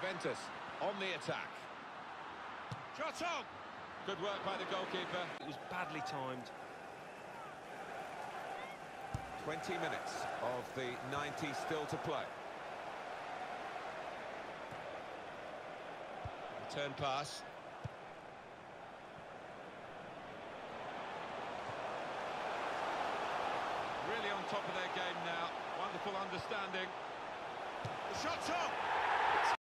Juventus on the attack. Shot on! Good work by the goalkeeper. It was badly timed. 20 minutes of the 90 still to play. Turn pass. Really on top of their game now. Wonderful understanding. The shot's on! It's